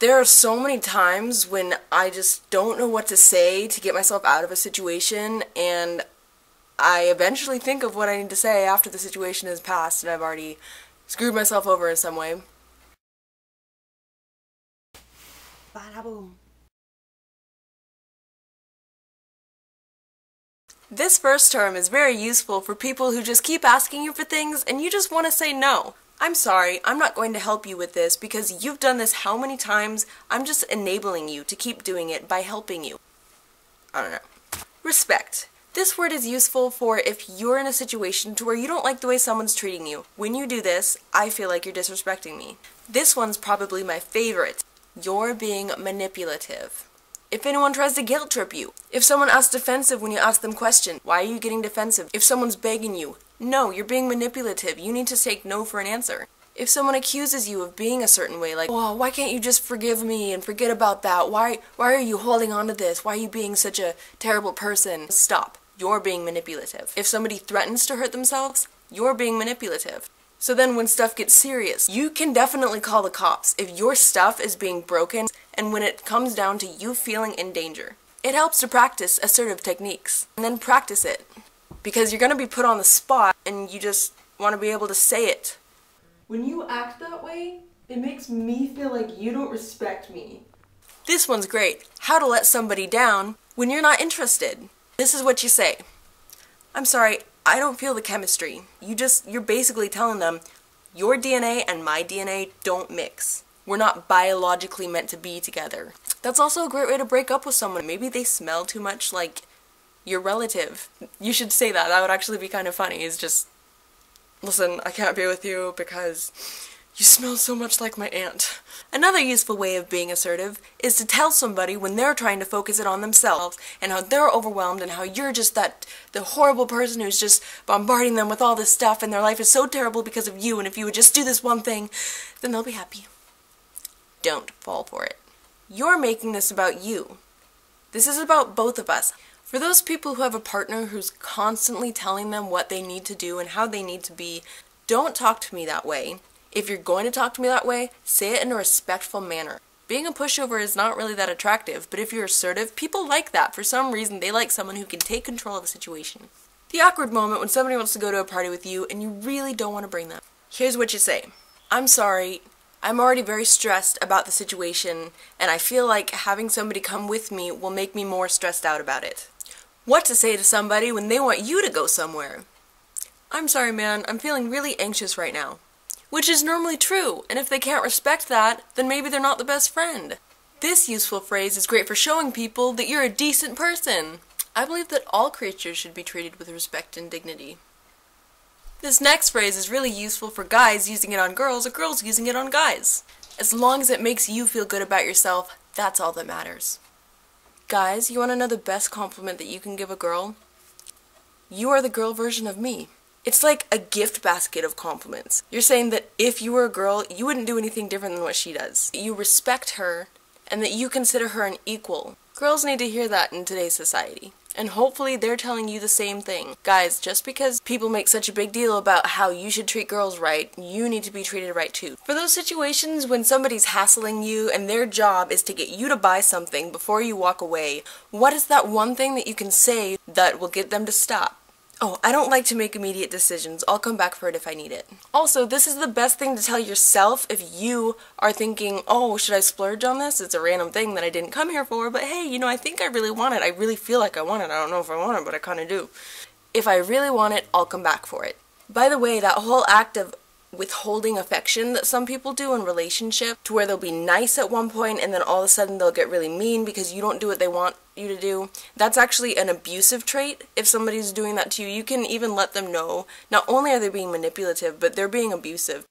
There are so many times when I just don't know what to say to get myself out of a situation, and I eventually think of what I need to say after the situation has passed and I've already screwed myself over in some way. Bada boom. This first term is very useful for people who just keep asking you for things and you just want to say no. I'm sorry, I'm not going to help you with this because you've done this how many times? I'm just enabling you to keep doing it by helping you. I don't know. Respect. This word is useful for if you're in a situation to where you don't like the way someone's treating you. When you do this, I feel like you're disrespecting me. This one's probably my favorite. You're being manipulative. If anyone tries to guilt trip you, if someone asks defensive when you ask them question, why are you getting defensive? If someone's begging you, no, you're being manipulative. You need to take no for an answer. If someone accuses you of being a certain way, like, oh, why can't you just forgive me and forget about that? Why, why are you holding on to this? Why are you being such a terrible person? Stop. You're being manipulative. If somebody threatens to hurt themselves, you're being manipulative. So then when stuff gets serious, you can definitely call the cops if your stuff is being broken and when it comes down to you feeling in danger. It helps to practice assertive techniques and then practice it because you're going to be put on the spot and you just want to be able to say it. When you act that way, it makes me feel like you don't respect me. This one's great. How to let somebody down when you're not interested. This is what you say. I'm sorry, I don't feel the chemistry. You just, you're basically telling them, your DNA and my DNA don't mix. We're not biologically meant to be together. That's also a great way to break up with someone. Maybe they smell too much like your relative. You should say that. That would actually be kind of funny. Is just, listen, I can't be with you because you smell so much like my aunt. Another useful way of being assertive is to tell somebody when they're trying to focus it on themselves and how they're overwhelmed and how you're just that the horrible person who's just bombarding them with all this stuff and their life is so terrible because of you and if you would just do this one thing, then they'll be happy. Don't fall for it. You're making this about you. This is about both of us. For those people who have a partner who's constantly telling them what they need to do and how they need to be, don't talk to me that way. If you're going to talk to me that way, say it in a respectful manner. Being a pushover is not really that attractive, but if you're assertive, people like that. For some reason, they like someone who can take control of a situation. The awkward moment when somebody wants to go to a party with you and you really don't want to bring them. Here's what you say. I'm sorry, I'm already very stressed about the situation, and I feel like having somebody come with me will make me more stressed out about it what to say to somebody when they want you to go somewhere. I'm sorry, man, I'm feeling really anxious right now. Which is normally true, and if they can't respect that, then maybe they're not the best friend. This useful phrase is great for showing people that you're a decent person. I believe that all creatures should be treated with respect and dignity. This next phrase is really useful for guys using it on girls or girls using it on guys. As long as it makes you feel good about yourself, that's all that matters. Guys, you want to know the best compliment that you can give a girl? You are the girl version of me. It's like a gift basket of compliments. You're saying that if you were a girl, you wouldn't do anything different than what she does. You respect her, and that you consider her an equal. Girls need to hear that in today's society. And hopefully they're telling you the same thing. Guys, just because people make such a big deal about how you should treat girls right, you need to be treated right too. For those situations when somebody's hassling you and their job is to get you to buy something before you walk away, what is that one thing that you can say that will get them to stop? Oh, I don't like to make immediate decisions. I'll come back for it if I need it. Also, this is the best thing to tell yourself if you are thinking, oh, should I splurge on this? It's a random thing that I didn't come here for, but hey, you know, I think I really want it. I really feel like I want it. I don't know if I want it, but I kind of do. If I really want it, I'll come back for it. By the way, that whole act of withholding affection that some people do in relationship to where they'll be nice at one point and then all of a sudden they'll get really mean because you don't do what they want you to do. That's actually an abusive trait. If somebody's doing that to you, you can even let them know not only are they being manipulative, but they're being abusive.